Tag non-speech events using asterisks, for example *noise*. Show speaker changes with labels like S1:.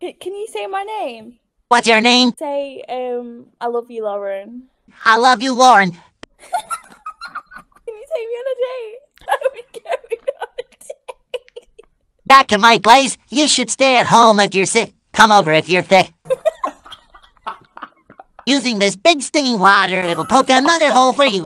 S1: Can you say my name?
S2: What's your name?
S1: Say, um, I love you, Lauren.
S2: I love you, Lauren. *laughs*
S1: Can you take me on a date? Are we going on a date?
S2: Back to my place. You should stay at home if you're sick. Come over if you're thick. *laughs* Using this big stinging water, it'll poke another hole for you.